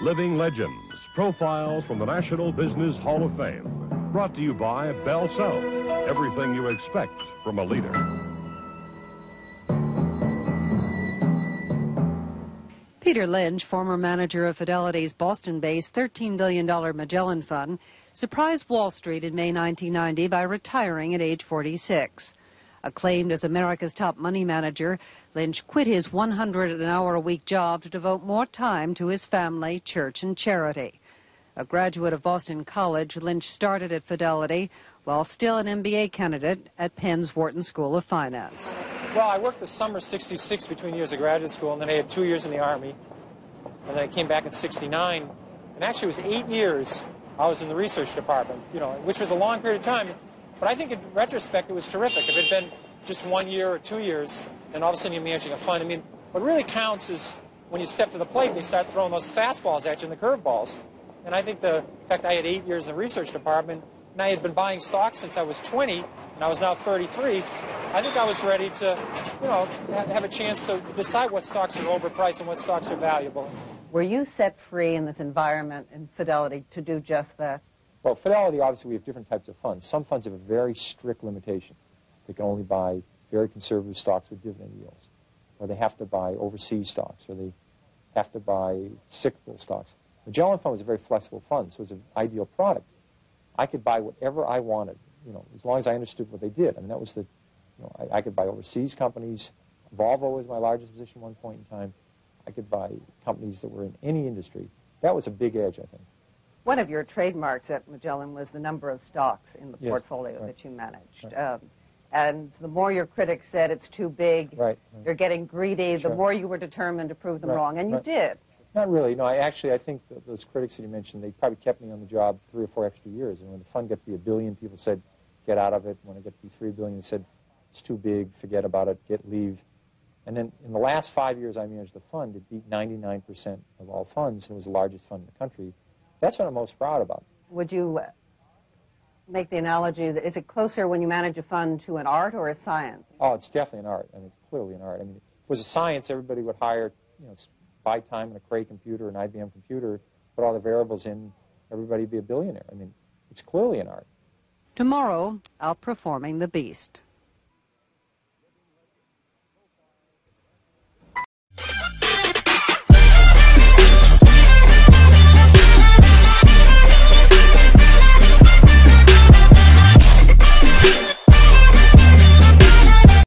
Living Legends, profiles from the National Business Hall of Fame. Brought to you by BellSouth, everything you expect from a leader. Peter Lynch, former manager of Fidelity's Boston-based $13 billion Magellan Fund, surprised Wall Street in May 1990 by retiring at age 46. Acclaimed as America's top money manager, Lynch quit his 100 an hour a week job to devote more time to his family, church, and charity. A graduate of Boston College, Lynch started at Fidelity while still an MBA candidate at Penn's Wharton School of Finance. Well, I worked the summer 66 between years of graduate school, and then I had two years in the Army. And then I came back in 69. And actually, it was eight years I was in the research department, you know, which was a long period of time. But I think in retrospect, it was terrific. If it had been just one year or two years, then all of a sudden you're managing a fund. I mean, what really counts is when you step to the plate and they start throwing those fastballs at you and the curveballs. And I think the fact I had eight years in the research department, and I had been buying stocks since I was 20, and I was now 33, I think I was ready to, you know, have a chance to decide what stocks are overpriced and what stocks are valuable. Were you set free in this environment in Fidelity to do just that? Well, Fidelity, obviously, we have different types of funds. Some funds have a very strict limitation. They can only buy very conservative stocks with dividend yields. Or they have to buy overseas stocks, or they have to buy cyclical stocks. Magellan Fund was a very flexible fund, so it was an ideal product. I could buy whatever I wanted, you know, as long as I understood what they did. I mean, that was the, you know, I, I could buy overseas companies. Volvo was my largest position at one point in time. I could buy companies that were in any industry. That was a big edge, I think. One of your trademarks at Magellan was the number of stocks in the yes, portfolio right. that you managed. Right. Um, and the more your critics said it's too big, right, you're getting greedy, Sure. the more you were determined to prove them wrong. And you did. Not really. No, I actually, I think those critics that you mentioned, they probably kept me on the job three or four extra years. And when the fund got to be a billion, people said, get out of it. When it got to be three billion, they said, it's too big, forget about it, get leave. And then in the last five years I managed the fund, it beat 99% of all funds, and it was the largest fund in the country. That's what I'm most proud about. Would you uh, make the analogy that is it closer when you manage a fund to an art or a science? Oh, it's definitely an art. I mean, clearly an art. I mean, if it was a science, everybody would hire, you know, buy time in a Cray computer, an IBM computer, put all the variables in, everybody would be a billionaire. I mean, it's clearly an art. Tomorrow, outperforming the beast.